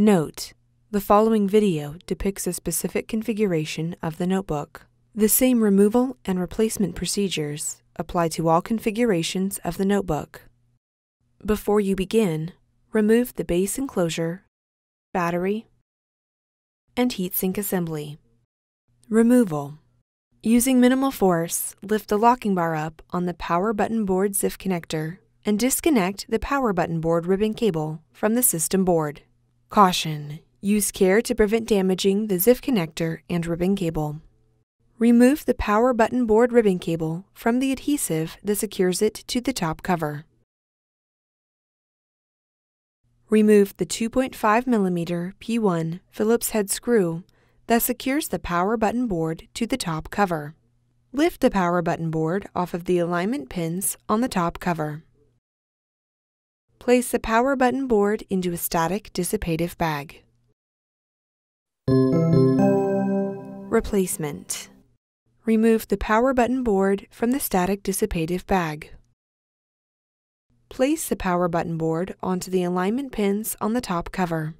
Note: The following video depicts a specific configuration of the notebook. The same removal and replacement procedures apply to all configurations of the notebook. Before you begin, remove the base enclosure, battery, and heatsink assembly. Removal. Using minimal force, lift the locking bar up on the power button board ZIF connector and disconnect the power button board ribbon cable from the system board. Caution! Use care to prevent damaging the ZIF connector and ribbon cable. Remove the power button board ribbon cable from the adhesive that secures it to the top cover. Remove the 2.5mm P1 Phillips head screw that secures the power button board to the top cover. Lift the power button board off of the alignment pins on the top cover. Place the power button board into a static dissipative bag. Replacement Remove the power button board from the static dissipative bag. Place the power button board onto the alignment pins on the top cover.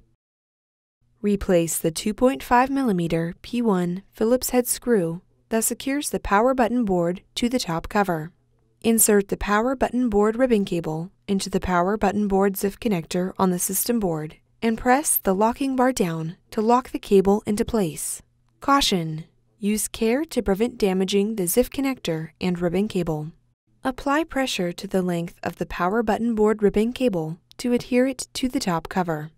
Replace the 2.5mm P1 Phillips head screw that secures the power button board to the top cover. Insert the power button board ribbon cable into the power button board ZIF connector on the system board and press the locking bar down to lock the cable into place. Caution! Use care to prevent damaging the ZIF connector and ribbon cable. Apply pressure to the length of the power button board ribbon cable to adhere it to the top cover.